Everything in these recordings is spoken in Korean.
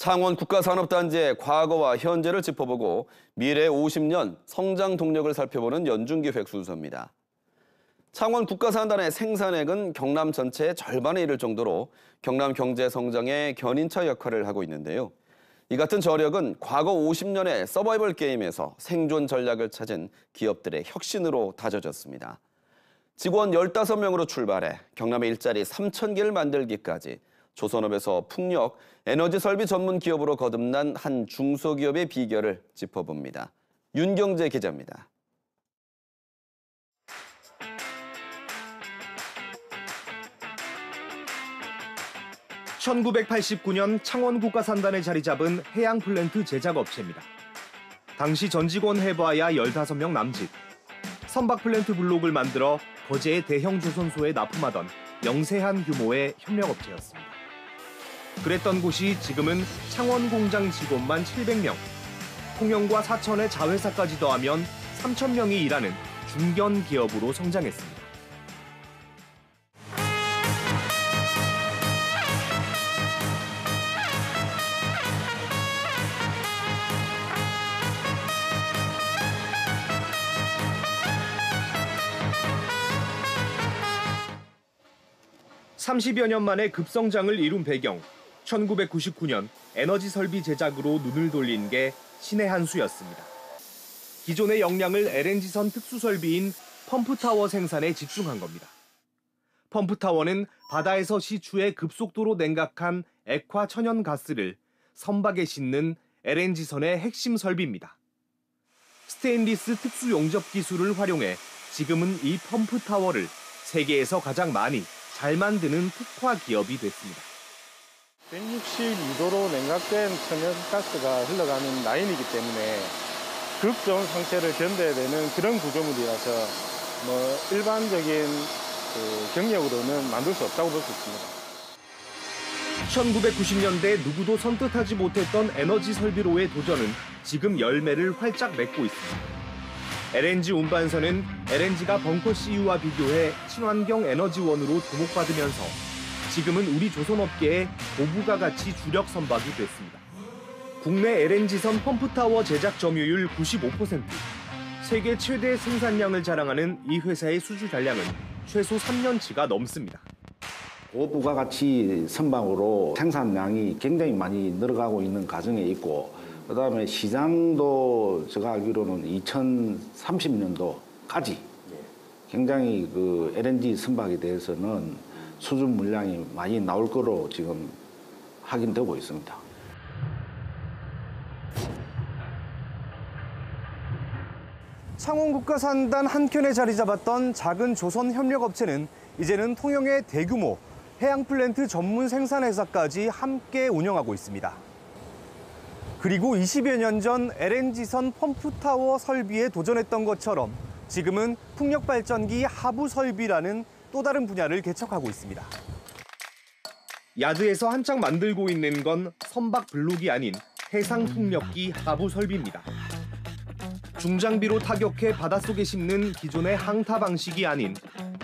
창원 국가산업단지의 과거와 현재를 짚어보고 미래 50년 성장 동력을 살펴보는 연중기획 순서입니다. 창원 국가산단의 생산액은 경남 전체의 절반에 이를 정도로 경남 경제 성장의 견인차 역할을 하고 있는데요. 이 같은 저력은 과거 50년의 서바이벌 게임에서 생존 전략을 찾은 기업들의 혁신으로 다져졌습니다. 직원 15명으로 출발해 경남의 일자리 3천 개를 만들기까지 조선업에서 풍력, 에너지 설비 전문 기업으로 거듭난 한 중소기업의 비결을 짚어봅니다. 윤경재 기자입니다. (1989년) 창원 국가산단에 자리 잡은 해양 플랜트 제작 업체입니다. 당시 전 직원 해봐야 (15명) 남짓 선박 플랜트 블록을 만들어 거제의 대형 조선소에 납품하던 영세한 규모의 협력업체였습니다. 그랬던 곳이 지금은 창원 공장 직원만 700명, 통영과 사천의 자회사까지 더하면 3,000명이 일하는 중견 기업으로 성장했습니다. 30여 년 만에 급성장을 이룬 배경, 1999년 에너지 설비 제작으로 눈을 돌린 게 신의 한 수였습니다. 기존의 역량을 LNG선 특수설비인 펌프타워 생산에 집중한 겁니다. 펌프타워는 바다에서 시추해 급속도로 냉각한 액화 천연가스를 선박에 싣는 LNG선의 핵심 설비입니다. 스테인리스 특수 용접 기술을 활용해 지금은 이 펌프타워를 세계에서 가장 많이 잘 만드는 특화 기업이 됐습니다. 162도로 냉각된 천연가스가 흘러가는 라인이기 때문에 극저온 상태를 견뎌야 되는 그런 구조물이라서 뭐 일반적인 그 경력으로는 만들 수 없다고 볼 수 있습니다. 1990년대 누구도 선뜻하지 못했던 에너지 설비로의 도전은 지금 열매를 활짝 맺고 있습니다. LNG 운반선은 LNG가 벙커 CU와 비교해 친환경 에너지원으로 주목받으면서 지금은 우리 조선업계의 고부가 가치 주력 선박이 됐습니다. 국내 LNG선 펌프타워 제작 점유율 95%, 세계 최대 생산량을 자랑하는 이 회사의 수주 잔량은 최소 3년치가 넘습니다. 고부가 가치 선박으로 생산량이 굉장히 많이 늘어가고 있는 과정에 있고 그다음에 시장도 제가 알기로는 2030년도까지 굉장히 그 LNG 선박에 대해서는 수준 물량이 많이 나올 거로 지금 확인되고 있습니다. 창원국가산단 한켠에 자리 잡았던 작은 조선 협력업체는 이제는 통영의 대규모 해양 플랜트 전문 생산 회사까지 함께 운영하고 있습니다. 그리고 20여 년 전 LNG선 펌프타워 설비에 도전했던 것처럼 지금은 풍력발전기 하부 설비라는 또 다른 분야를 개척하고 있습니다. 야드에서 한창 만들고 있는 건 선박 블록이 아닌 해상 풍력기 하부 설비입니다. 중장비로 타격해 바닷속에 싣는 기존의 항타 방식이 아닌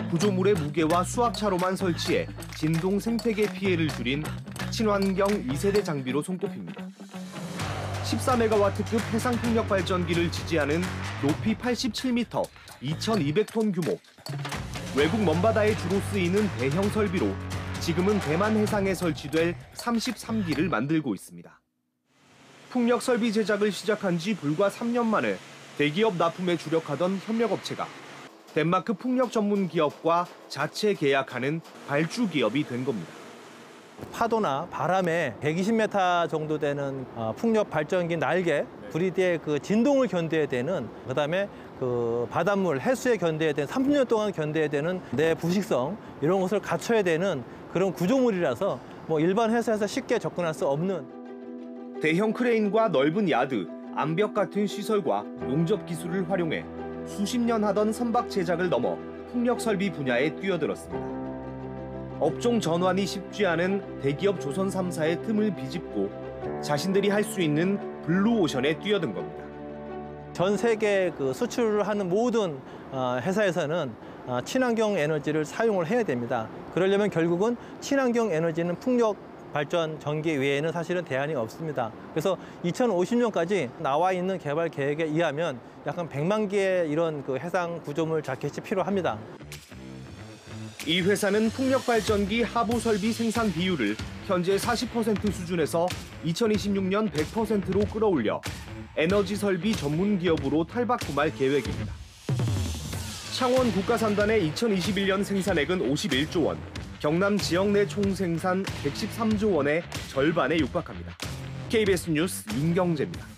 구조물의 무게와 수압차로만 설치해 진동 생태계 피해를 줄인 친환경 2세대 장비로 손꼽힙니다. 14메가와트급 해상풍력 발전기를 지지하는 높이 87m, 2,200톤 규모. 외국 먼바다에 주로 쓰이는 대형 설비로 지금은 대만 해상에 설치될 33기를 만들고 있습니다. 풍력 설비 제작을 시작한 지 불과 3년 만에 대기업 납품에 주력하던 협력업체가 덴마크 풍력 전문 기업과 자체 계약하는 발주 기업이 된 겁니다. 파도나 바람에 120m 정도 되는 어, 풍력 발전기 날개, 브리드의 그 진동을 견뎌야 되는 그다음에 그 바닷물, 해수에 견뎌야 되는 30년 동안 견뎌야 되는 내 부식성 이런 것을 갖춰야 되는 그런 구조물이라서 뭐 일반 회사에서 쉽게 접근할 수 없는 대형 크레인과 넓은 야드, 암벽 같은 시설과 용접 기술을 활용해 수십 년 하던 선박 제작을 넘어 풍력 설비 분야에 뛰어들었습니다. 업종 전환이 쉽지 않은 대기업 조선 3사의 틈을 비집고 자신들이 할 수 있는 블루오션에 뛰어든 겁니다. 전 세계 그 수출을 하는 모든 어, 회사에서는 어, 친환경 에너지를 사용을 해야 됩니다. 그러려면 결국은 친환경 에너지는 풍력 발전 전기 외에는 사실은 대안이 없습니다. 그래서 2050년까지 나와 있는 개발 계획에 의하면 약간 100만 개의 이런 그 해상 구조물 자켓이 필요합니다. 이 회사는 풍력 발전기 하부 설비 생산 비율을 현재 40% 수준에서 2026년 100%로 끌어올려 에너지 설비 전문 기업으로 탈바꿈할 계획입니다. 창원 국가산단의 2021년 생산액은 51조 원, 경남 지역 내 총생산 113조 원의 절반에 육박합니다. KBS 뉴스 윤경재입니다.